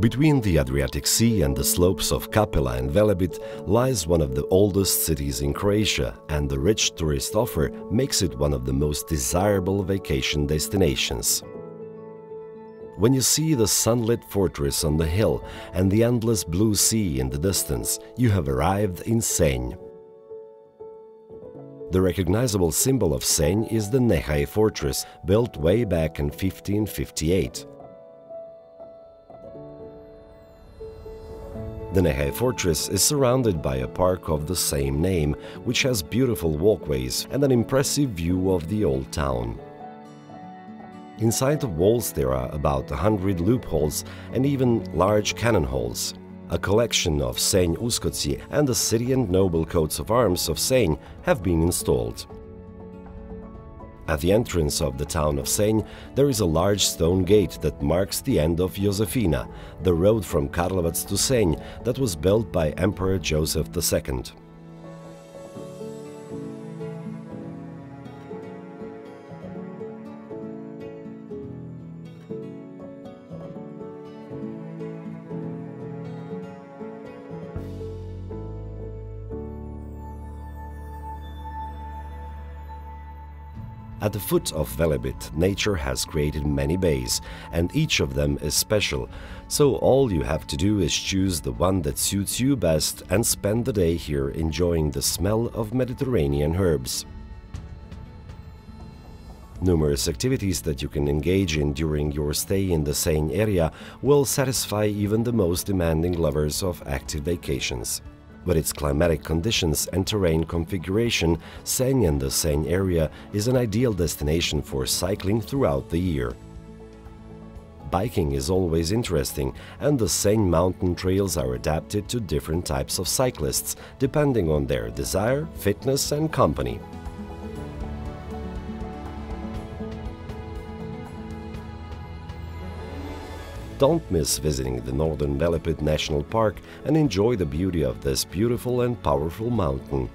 Between the Adriatic Sea and the slopes of Kapela and Velebit lies one of the oldest cities in Croatia, and the rich tourist offer makes it one of the most desirable vacation destinations. When you see the sunlit fortress on the hill and the endless blue sea in the distance, you have arrived in Senj. The recognizable symbol of Senj is the Nehaj fortress, built way back in 1558. The Nehaj fortress is surrounded by a park of the same name, which has beautiful walkways and an impressive view of the old town. Inside the walls there are about a hundred loopholes and even large cannon holes. A collection of Senj Uskoci and the city and noble coats of arms of Senj have been installed. At the entrance of the town of Senj, there is a large stone gate that marks the end of Josefina, the road from Karlovac to Senj that was built by Emperor Joseph II. At the foot of Velebit, nature has created many bays, and each of them is special, so all you have to do is choose the one that suits you best and spend the day here enjoying the smell of Mediterranean herbs. Numerous activities that you can engage in during your stay in the Senj area will satisfy even the most demanding lovers of active vacations. With its climatic conditions and terrain configuration, Senj and the Senj area is an ideal destination for cycling throughout the year. Biking is always interesting, and the Senj mountain trails are adapted to different types of cyclists, depending on their desire, fitness and company. Don't miss visiting the Northern Velebit National Park and enjoy the beauty of this beautiful and powerful mountain.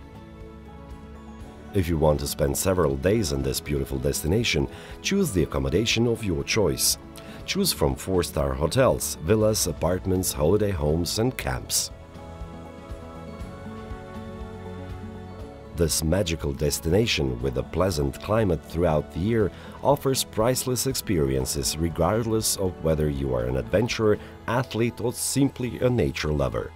If you want to spend several days in this beautiful destination, choose the accommodation of your choice. Choose from four-star hotels, villas, apartments, holiday homes and camps. This magical destination, with a pleasant climate throughout the year, offers priceless experiences regardless of whether you are an adventurer, athlete or simply a nature lover.